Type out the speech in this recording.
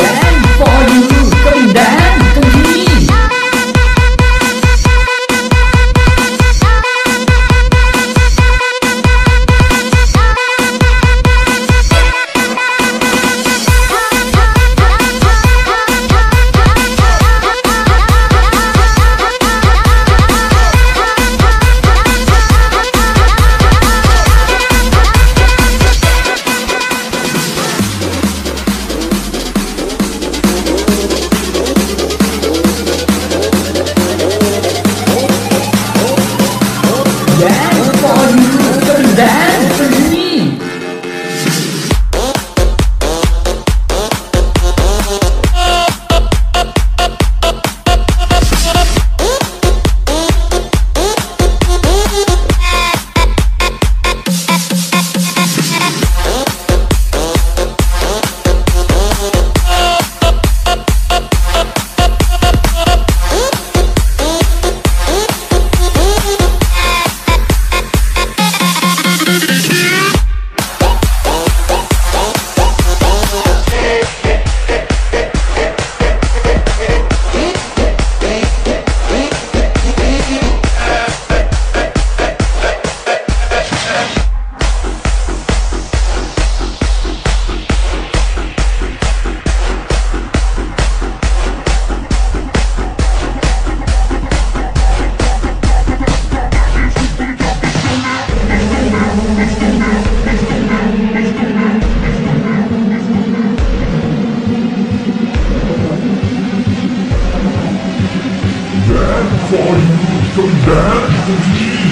Yeah. 습니다 For you come back to me.